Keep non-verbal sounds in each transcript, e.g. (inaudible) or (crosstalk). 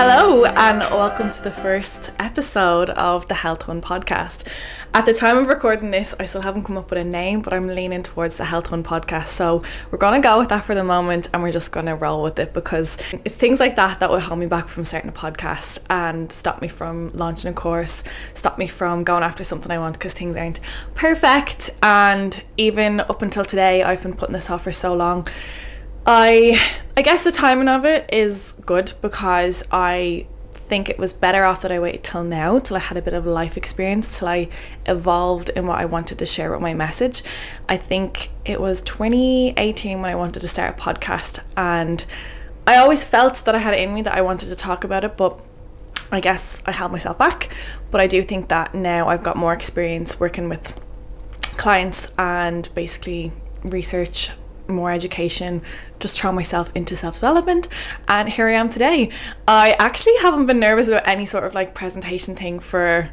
Hello, and welcome to the first episode of the Health Hun podcast. At the time of recording this, I still haven't come up with a name, but I'm leaning towards the Health Hun podcast. So we're going to go with that for the moment and we're just going to roll with it because it's things like that that will hold me back from starting a podcast and stop me from launching a course, stop me from going after something I want because things aren't perfect. And even up until today, I've been putting this off for so long I I guess the timing of it is good because I think it was better off that I waited till now, till I had a bit of life experience, till I evolved in what I wanted to share with my message. I think it was 2018 when I wanted to start a podcast, and I always felt that I had it in me that I wanted to talk about it, but I guess I held myself back. But I do think that now I've got more experience working with clients and basically research more education, just throw myself into self development. And here I am today. I actually haven't been nervous about any sort of like presentation thing for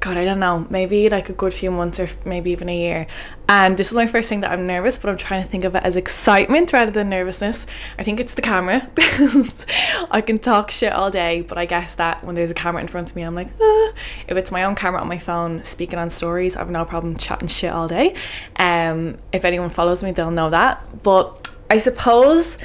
God, I don't know, maybe like a good few months or maybe even a year. And this is my first thing that I'm nervous, but I'm trying to think of it as excitement rather than nervousness. I think it's the camera. (laughs) I can talk shit all day, but I guess that when there's a camera in front of me, I'm like, ah. if it's my own camera on my phone speaking on stories, I've no problem chatting shit all day. Um, if anyone follows me, they'll know that. But I suppose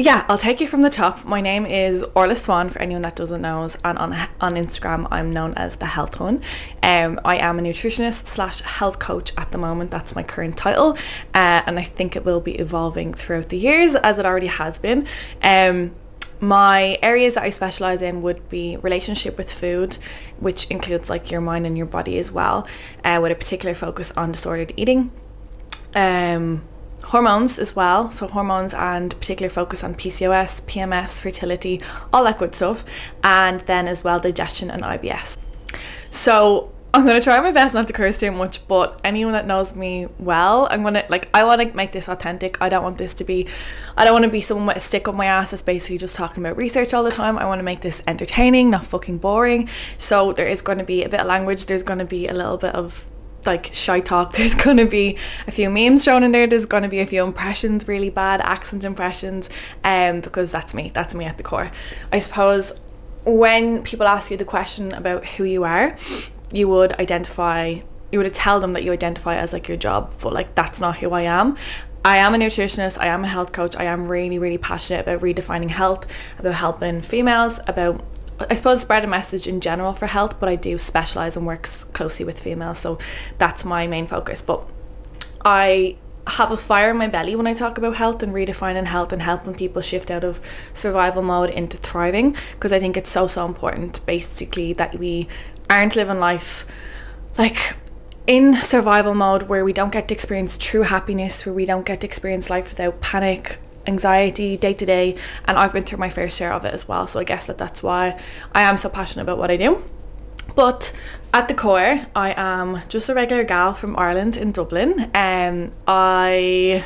yeah, I'll take you from the top. My name is Orla Swan for anyone that doesn't know, us, and on on Instagram I'm known as the Health Hun. Um, I am a nutritionist slash health coach at the moment. That's my current title, uh, and I think it will be evolving throughout the years as it already has been. Um, my areas that I specialize in would be relationship with food, which includes like your mind and your body as well, uh, with a particular focus on disordered eating. Um, hormones as well so hormones and particular focus on pcos pms fertility all that good stuff and then as well digestion and ibs so i'm to try my best not to curse too much but anyone that knows me well i'm to like i want to make this authentic. I don't want this to be i don't want to be someone with a stick up my ass that's basically just talking about research all the time. I want to make this entertaining not fucking boring. So there is going to be a bit of language there's going to be a little bit of like shy talk (laughs) there's going to be a few memes thrown in there. There's going to be a few impressions really bad accent impressions um because that's me that's me at the core. I suppose when people ask you the question about who you are you would identify you would tell them that you identify as like your job but like that's not who i am. I am a nutritionist, I am a health coach, I am really, really passionate about redefining health, about helping females, about I suppose spread a message in general for health, but I do specialize and work closely with females, so that's my main focus. But I have a fire in my belly when I talk about health and redefining health and helping people shift out of survival mode into thriving because I think it's so so important basically that we aren't living life like in survival mode where we don't get to experience true happiness where we don't get to experience life without panic anxiety day to day and I've been through my fair share of it as well so I guess that that's why I am so passionate about what I do. But at the core I am just a regular gal from Ireland in Dublin. And um, I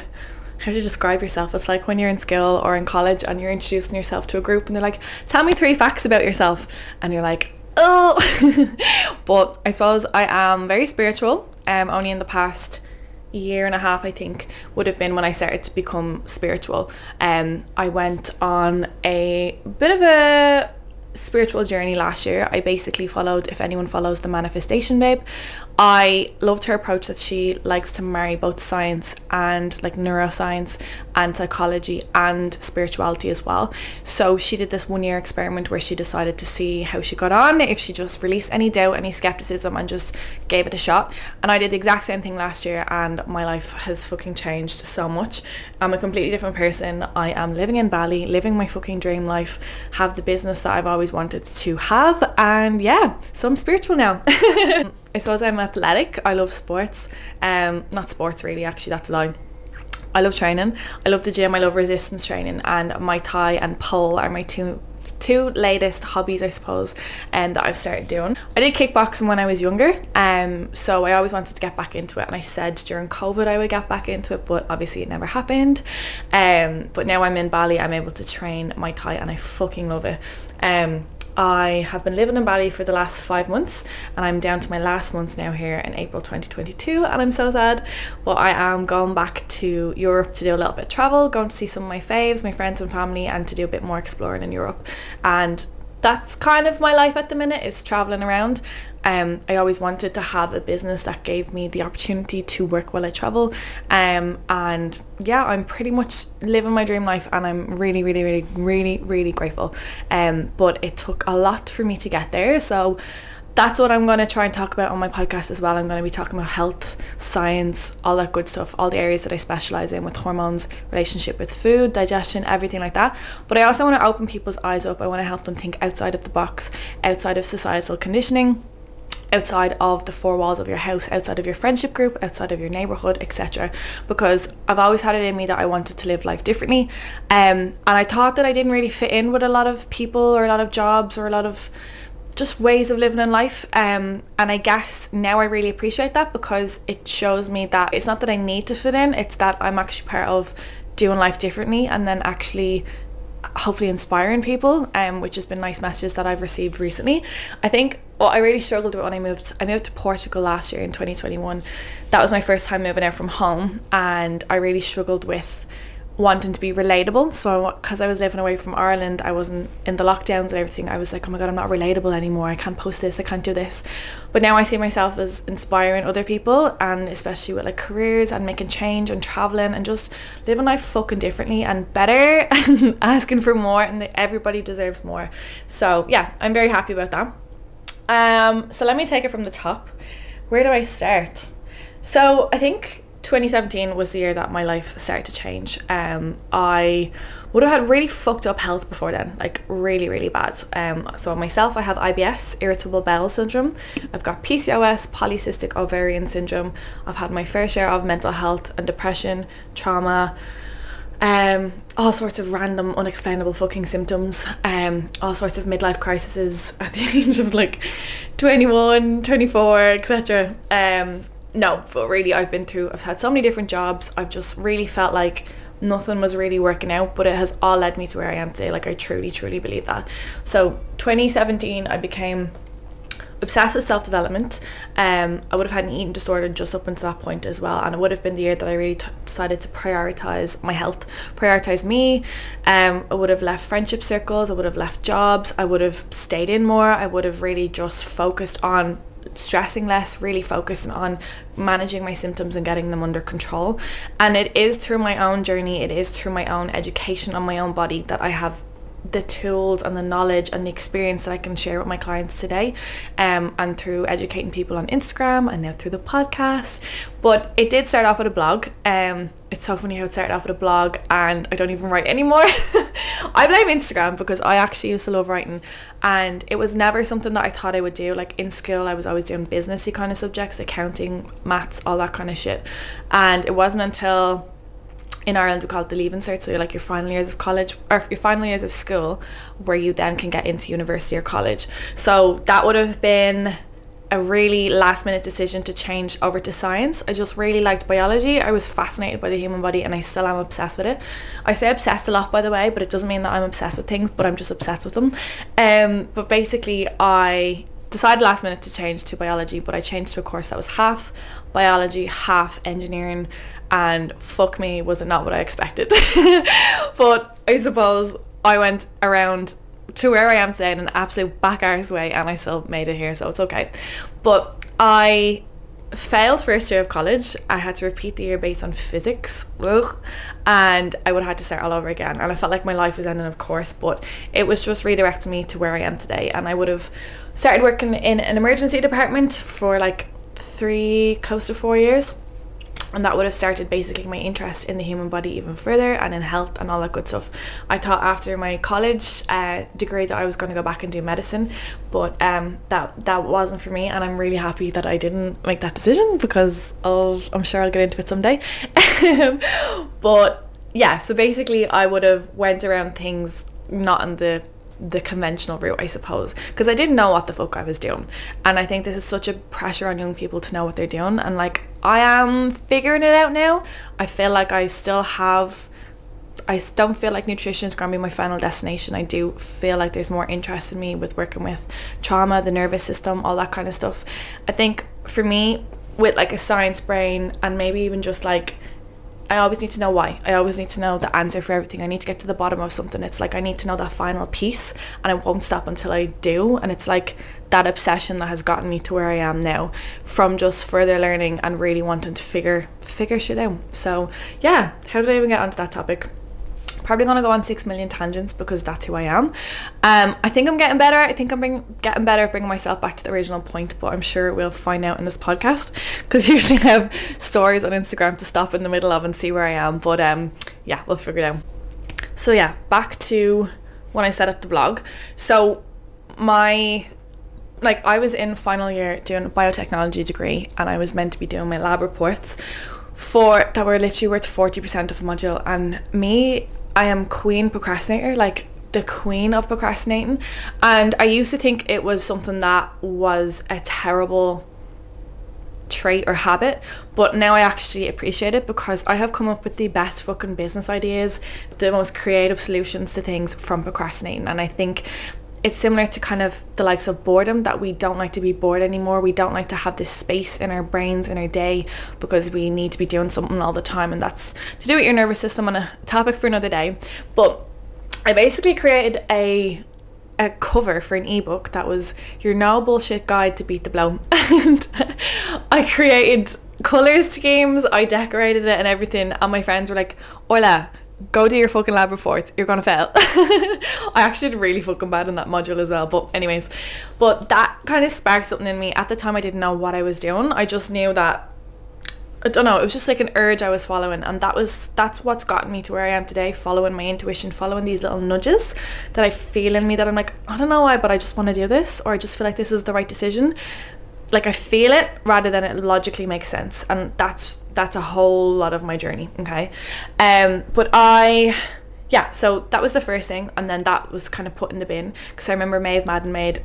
how to describe yourself? It's like when you're in school or in college and you're introducing yourself to a group and they're like tell me three facts about yourself. And you're like oh. (laughs) But I suppose I am very spiritual um only in the past year and a half, I think, would have been when I started to become spiritual. Um, I went on a bit of a spiritual journey last year. I basically followed, if anyone follows the Manifestation Babe, I loved her approach that she likes to marry both science and like neuroscience and psychology and spirituality as well. So she did this one year experiment where she decided to see how she got on, if she just released any doubt, any skepticism, and just gave it a shot. And I did the exact same thing last year, and my life has fucking changed so much. I'm a completely different person. I am living in Bali, living my fucking dream life, have the business that I've always wanted to have, and yeah, so I'm spiritual now. (laughs) I suppose I'm athletic. I love sports. Um, not sports really. Actually, that's a lie. I love training. I love the gym. I love resistance training, and Muay Thai and pole are my two two latest hobbies, I suppose, and um, that I've started doing. I did kickboxing when I was younger, um, so I always wanted to get back into it, and I said during COVID I would get back into it, but obviously it never happened. Um, but now I'm in Bali, I'm able to train Muay Thai, and I fucking love it. Um, I have been living in Bali for the last five months and I'm down to my last months now here in April 2022 and I'm so sad. But I am going back to Europe to do a little bit of travel going to see some of my faves my friends and family and to do a bit more exploring in Europe. And that's kind of my life at the minute is traveling around. Um, I always wanted to have a business that gave me the opportunity to work while I travel. Um, and yeah, I'm pretty much living my dream life and I'm really, really, really, really, really grateful. Um, but it took a lot for me to get there. So that's what I'm going to try and talk about on my podcast as well. I'm going to be talking about health, science, all that good stuff, all the areas that I specialize in with hormones, relationship with food, digestion, everything like that. But I also want to open people's eyes up. I want to help them think outside of the box, outside of societal conditioning outside of the four walls of your house, outside of your friendship group, outside of your neighborhood, etc. Because I've always had it in me that I wanted to live life differently. Um, and I thought that I didn't really fit in with a lot of people or a lot of jobs or a lot of just ways of living in life. Um, and I guess now I really appreciate that because it shows me that it's not that I need to fit in, it's that I'm actually part of doing life differently and then actually hopefully inspiring people um which has been nice messages that I've received recently I think what I really struggled with when I moved I moved to Portugal last year in 2021 that was my first time moving out from home and I really struggled with wanting to be relatable. So because I was living away from Ireland, I wasn't in the lockdowns and everything. I was like, oh my god, I'm not relatable anymore. I can't post this. I can't do this. But now I see myself as inspiring other people, and especially with like careers and making change and traveling and just living life fucking differently and better (laughs) and asking for more. And everybody deserves more. So yeah, I'm very happy about that. Um, so let me take it from the top. Where do I start? So I think 2017 was the year that my life started to change. Um, I would have had really fucked up health before then, like really, really bad. Um, so myself, I have IBS, irritable bowel syndrome. I've got PCOS, polycystic ovarian syndrome. I've had my fair share of mental health and depression, trauma. Um, all sorts of random, unexplainable fucking symptoms, um, all sorts of midlife crises (laughs) at the age of like 21, 24, etc. Um, no, but really, I've been through, I've had so many different jobs. I've just really felt like nothing was really working out, but it has all led me to where I am today. Like, I truly, truly believe that. So, 2017, I became obsessed with self development. Um, I would have had an eating disorder just up until that point as well, and it would have been the year that I really t- decided to prioritize my health, prioritize me. Um, I would have left friendship circles, I would have left jobs, I would have stayed in more, I would have really just focused on stressing less, really focusing on managing my symptoms and getting them under control. And it is through my own journey, it is through my own education on my own body that I have the tools and the knowledge and the experience that I can share with my clients today um, and through educating people on Instagram and now through the podcast. But it did start off with a blog. Um, it's so funny how it started off with a blog and I don't even write anymore. (laughs) I blame Instagram because I actually used to love writing and it was never something that I thought I would do. Like in school I was always doing businessy kind of subjects accounting maths all that kind of shit. And it wasn't until in Ireland we call it the leaving cert so you're like your final years of college or your final years of school where you then can get into university or college so that would have been a really last minute decision to change over to science. I just really liked biology. I was fascinated by the human body and I still am obsessed with it. I say obsessed a lot by the way, but it doesn't mean that I'm obsessed with things, but I'm just obsessed with them. Um but basically I decided last minute to change to biology, but I changed to a course that was half biology, half engineering and fuck me, was it not what I expected? (laughs) but I suppose I went around to where I am today in an absolute back arse way and I still made it here, so it's okay. But I failed first year of college. I had to repeat the year based on physics. Ugh. And I would have had to start all over again. And I felt like my life was ending, of course, but it was just redirecting me to where I am today. And I would have started working in an emergency department for like three, close to four years and that would have started basically my interest in the human body even further and in health and all that good stuff. I thought after my college uh, degree that I was going to go back and do medicine, but um, that that wasn't for me, and I'm really happy that I didn't make that decision because of I'm sure I'll get into it someday. (laughs) but yeah, so basically I would have went around things not in the the conventional route, I suppose, because I didn't know what the fuck I was doing. And I think this is such a pressure on young people to know what they're doing. And like, I am figuring it out now. I feel like I still have. I don't feel like nutrition is going to be my final destination. I do feel like there's more interest in me with working with trauma, the nervous system, all that kind of stuff. I think for me, with like a science brain and maybe even just like I always need to know why. I always need to know the answer for everything. I need to get to the bottom of something. It's like I need to know that final piece and I won't stop until I do. And it's like that obsession that has gotten me to where I am now from just further learning and really wanting to figure figure shit out. So yeah, how did I even get onto that topic? Probably gonna go on six million tangents because that's who I am. Um, I think I'm getting better. I think I'm bring, getting better at bringing myself back to the original point, but I'm sure we'll find out in this podcast because (laughs) usually I have stories on Instagram to stop in the middle of and see where I am. But um, yeah, we'll figure it out. So yeah, back to when I set up the blog. So my like I was in final year doing a biotechnology degree and I was meant to be doing my lab reports for that were literally worth 40% of a module and me I am queen procrastinator, like the queen of procrastinating. And I used to think it was something that was a terrible trait or habit, but now I actually appreciate it because I have come up with the best fucking business ideas, the most creative solutions to things from procrastinating. And I think it's similar to kind of the likes of boredom that we don't like to be bored anymore. We don't like to have this space in our brains in our day because we need to be doing something all the time, and that's to do with your nervous system on a topic for another day. But I basically created a a cover for an ebook that was your no bullshit guide to beat the blow, (laughs) and I created color schemes, I decorated it and everything, and my friends were like, "Orla." Go do your fucking lab reports. You're gonna fail. (laughs) I actually did really fucking bad in that module as well. But anyways, but that kind of sparked something in me. At the time, I didn't know what I was doing. I just knew that. I don't know. It was just like an urge I was following, and that was that's what's gotten me to where I am today. Following my intuition, following these little nudges that I feel in me that I'm like, I don't know why, but I just want to do this, or I just feel like this is the right decision. Like I feel it rather than it logically makes sense, and that's that's a whole lot of my journey okay? Um but i yeah so that was the first thing and then that was kind of put in the bin because i remember Maeve Madden made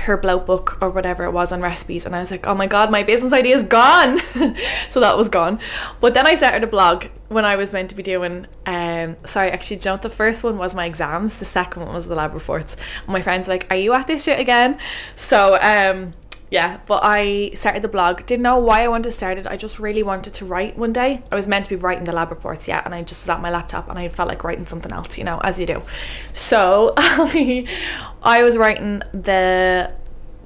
her bloat book or whatever it was on recipes and I was like oh my god my business idea is gone! (laughs) So that was gone. But then I started a blog when I was meant to be doing um sorry actually you know the first one was my exams the second one was the lab reports. And my friends were like are you at this shit again? So um yeah, but I started the blog. Didn't know why I wanted to start it. I just really wanted to write one day. I was meant to be writing the lab reports, yeah, and I just was at my laptop and I felt like writing something else, you know, as you do. So (laughs) I was writing the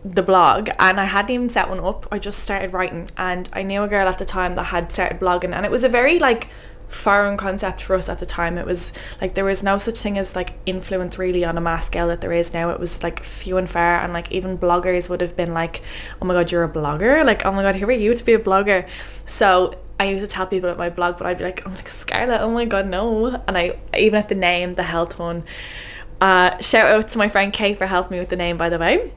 the blog and I hadn't even set one up. I just started writing and I knew a girl at the time that had started blogging and it was a very like foreign concept for us at the time. It was like there was no such thing as like influence really on a mass scale that there is now. It was like few and far, and like even bloggers would have been like, "Oh my god, you're a blogger!" Like, "Oh my god, who are you to be a blogger?" So I used to tell people at my blog, but I'd be like, "I'm like Scarlett, oh my god, no!" And I even at the name, the Health Hun. Uh, shout out to my friend Kay for helping me with the name, by the way.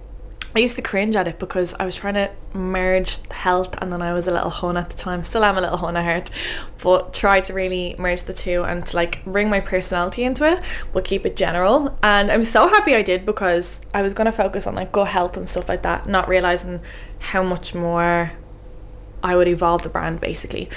I used to cringe at it because I was trying to merge health and then I was a little hun at the time. Still am a little hun at heart, but tried to really merge the two and to like bring my personality into it, but keep it general. And I'm so happy I did because I was going to focus on like gut health and stuff like that, not realizing how much more I would evolve the brand basically.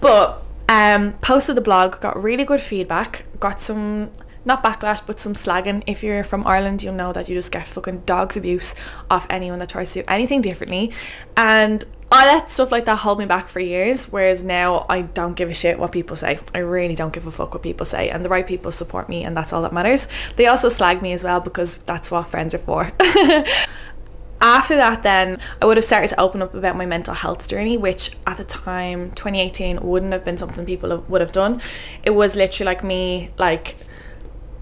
But um, posted the blog, got really good feedback, got some not backlash, but some slagging. If you're from Ireland, you'll know that you just get fucking dog's abuse off anyone that tries to do anything differently. And I let stuff like that hold me back for years, whereas now I don't give a shit what people say. I really don't give a fuck what people say, and the right people support me, and that's all that matters. They also slag me as well because that's what friends are for. (laughs) after that then I would have started to open up about my mental health journey which at the time 2018 wouldn't have been something people would have done it was literally like me like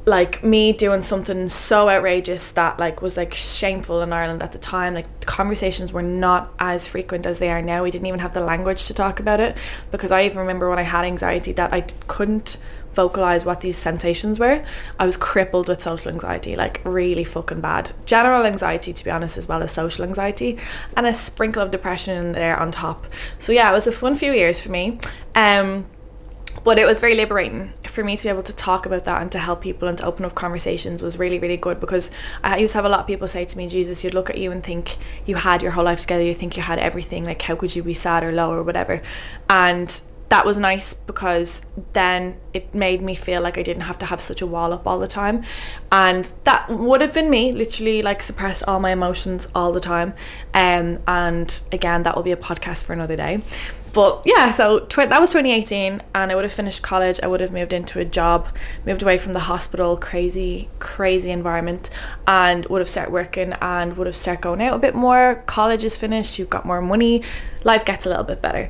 like me doing something so outrageous that like was like shameful in Ireland at the time like the conversations were not as frequent as they are now. We didn't even have the language to talk about it because I even remember when I had anxiety that I couldn't vocalize what these sensations were. I was crippled with social anxiety like really fucking bad. General anxiety to be honest as well as social anxiety and a sprinkle of depression in there on top. So yeah it was a fun few years for me. Um but it was very liberating for me to be able to talk about that and to help people and to open up conversations was really really good because I used to have a lot of people say to me Jesus you'd look at you and think you had your whole life together you think you had everything like how could you be sad or low or whatever? And that was nice because then it made me feel like I didn't have to have such a wall up all the time. And that would have been me, literally like suppressed all my emotions all the time. Um, and again, that will be a podcast for another day. but yeah, so tw- that was 2018, and I would have finished college. I would have moved into a job, moved away from the hospital, crazy, crazy environment, and would have started working and would have started going out a bit more. College is finished, you've got more money, life gets a little bit better.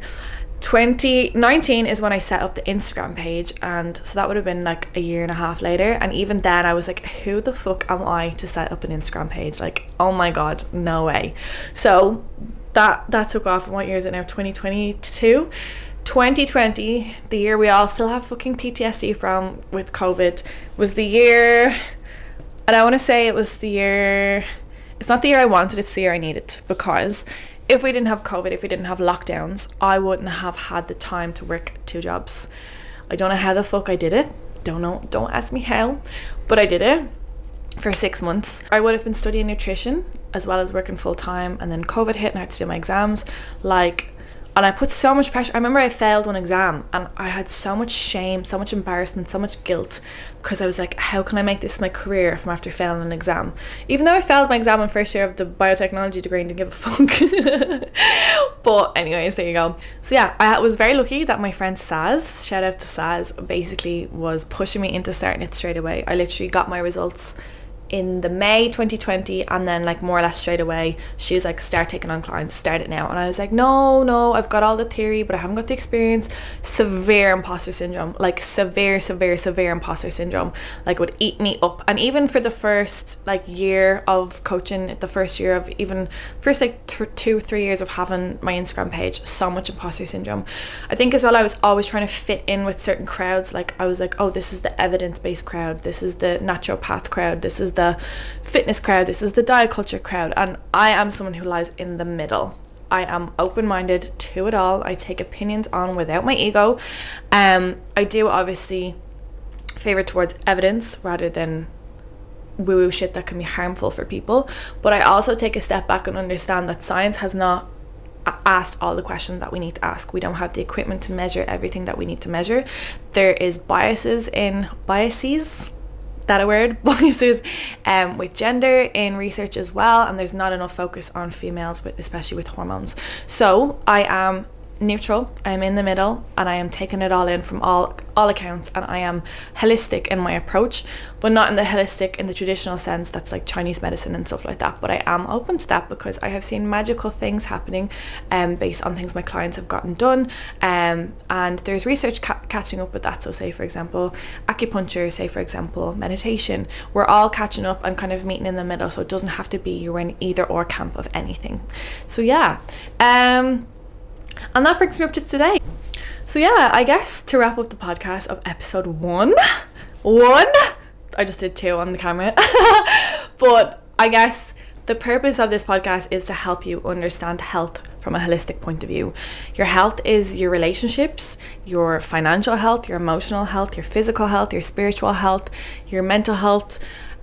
2019 is when I set up the Instagram page, and so that would have been like a year and a half later. And even then, I was like, who the fuck am I to set up an Instagram page? Like, oh my god, no way. So that that took off. And what year is it now? 2022. 2020, the year we all still have fucking PTSD from with COVID, was the year, and I want to say it was the year. It's not the year I wanted. It's the year I needed because if we didn't have COVID, if we didn't have lockdowns, I wouldn't have had the time to work two jobs. I don't know how the fuck I did it. Don't know. Don't ask me how, but I did it for six months. I would have been studying nutrition as well as working full time, and then COVID hit and I had to do my exams. Like, and I put so much pressure. I remember I failed one exam and I had so much shame, so much embarrassment, so much guilt because I was like, how can I make this my career if I'm after failing an exam? Even though I failed my exam in first year of the biotechnology degree and didn't give a fuck. (laughs) but anyways, there you go. So yeah, I was very lucky that my friend Saz, shout out to Saz, basically was pushing me into starting it straight away. I literally got my results in the May 2020 and then like more or less straight away she was like start taking on clients start it now. And I was like no no I've got all the theory but I haven't got the experience. Severe imposter syndrome like severe severe severe imposter syndrome like would eat me up. And even for the first like year of coaching the first year of even first like th- two three years of having my Instagram page so much imposter syndrome. I think as well I was always trying to fit in with certain crowds. Like I was like oh this is the evidence-based crowd. This is the naturopath crowd. This is the fitness crowd, this is the diet culture crowd, and I am someone who lies in the middle. I am open minded to it all. I take opinions on without my ego. Um, I do obviously favor towards evidence rather than woo woo shit that can be harmful for people. But I also take a step back and understand that science has not asked all the questions that we need to ask. We don't have the equipment to measure everything that we need to measure. There is biases in biases that a word (laughs) biases um, with gender in research as well and there's not enough focus on females with especially with hormones. So i am neutral i'm in the middle and i am taking it all in from all all accounts and i am holistic in my approach but not in the holistic in the traditional sense that's like chinese medicine and stuff like that. But i am open to that because i have seen magical things happening um, based on things my clients have gotten done um, and there's research catching up with that. So say for example acupuncture say for example meditation. We're all catching up and kind of meeting in the middle so it doesn't have to be you're in either or camp of anything. So yeah um and that brings me up to today. So yeah, I guess to wrap up the podcast of episode one, (laughs) one, I just did two on the camera, (laughs) but I guess the purpose of this podcast is to help you understand health from a holistic point of view. Your health is your relationships, your financial health, your emotional health, your physical health, your spiritual health, your mental health,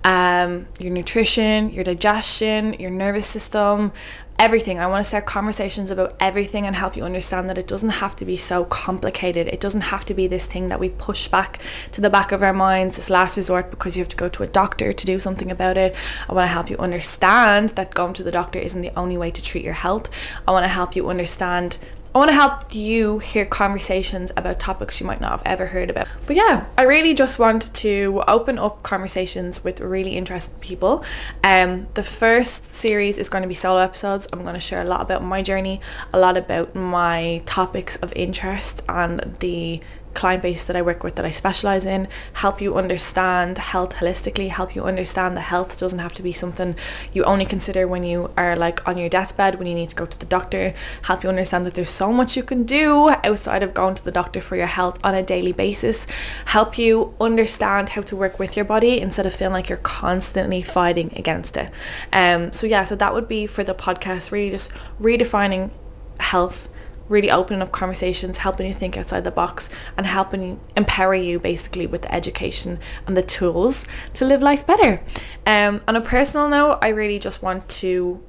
um, your nutrition, your digestion, your nervous system, everything. I want to start conversations about everything and help you understand that it doesn't have to be so complicated. It doesn't have to be this thing that we push back to the back of our minds, this last resort because you have to go to a doctor to do something about it. I want to help you understand that going to the doctor isn't the only way to treat your health. I want to help you understand I want to help you hear conversations about topics you might not have ever heard about. But yeah, I really just want to open up conversations with really interesting people. Um, the first series is going to be solo episodes. I'm going to share a lot about my journey, a lot about my topics of interest, and the client base that I work with that I specialize in, help you understand health holistically, help you understand that health doesn't have to be something you only consider when you are like on your deathbed, when you need to go to the doctor, help you understand that there's so much you can do outside of going to the doctor for your health on a daily basis, help you understand how to work with your body instead of feeling like you're constantly fighting against it. Um so yeah, so that would be for the podcast, really just redefining health really opening up conversations, helping you think outside the box, and helping empower you basically with the education and the tools to live life better. Um, on a personal note, I really just want to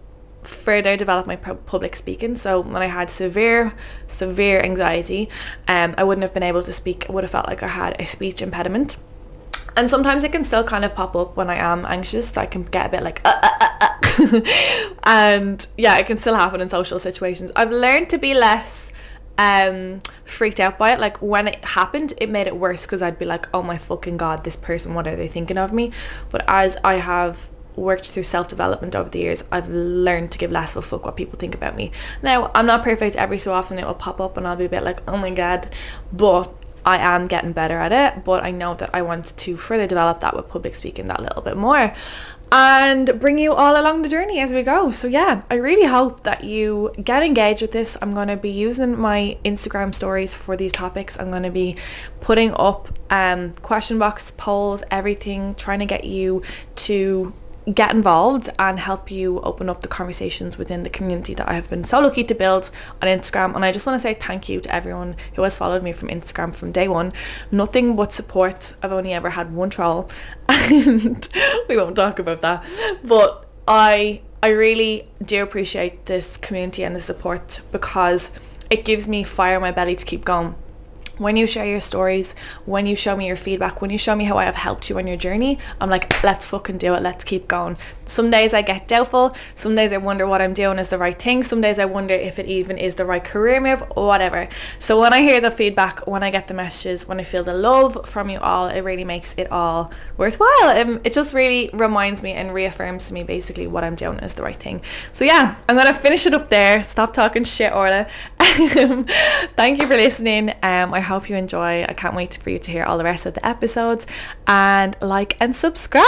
further develop my public speaking. So when I had severe, severe anxiety, um, I wouldn't have been able to speak. I would have felt like I had a speech impediment. And sometimes it can still kind of pop up when I am anxious. I can get a bit like, uh, uh, uh, uh. (laughs) and yeah, it can still happen in social situations. I've learned to be less um freaked out by it like when it happened it made it worse because I'd be like oh my fucking god this person what are they thinking of me but as I have worked through self development over the years, I've learned to give less of a fuck what people think about me. Now, I'm not perfect. Every so often, it will pop up, and I'll be a bit like, oh my god, but I am getting better at it. But I know that I want to further develop that with public speaking that little bit more and bring you all along the journey as we go. So, yeah, I really hope that you get engaged with this. I'm going to be using my Instagram stories for these topics. I'm going to be putting up um, question box polls, everything, trying to get you to get involved and help you open up the conversations within the community that I have been so lucky to build on Instagram. And I just want to say thank you to everyone who has followed me from Instagram from day one. Nothing but support. I've only ever had one troll, (laughs) and we won't talk about that. But I I really do appreciate this community and the support because it gives me fire in my belly to keep going when you share your stories, when you show me your feedback, when you show me how I have helped you on your journey, I'm like, let's fucking do it. Let's keep going. Some days I get doubtful. Some days I wonder what I'm doing is the right thing. Some days I wonder if it even is the right career move or whatever. So when I hear the feedback, when I get the messages, when I feel the love from you all, it really makes it all worthwhile. Um, it just really reminds me and reaffirms to me basically what I'm doing is the right thing. So yeah, I'm gonna finish it up there. Stop talking shit, Orla. (laughs) Thank you for listening. Um, I hope you enjoy. I can't wait for you to hear all the rest of the episodes and like and subscribe.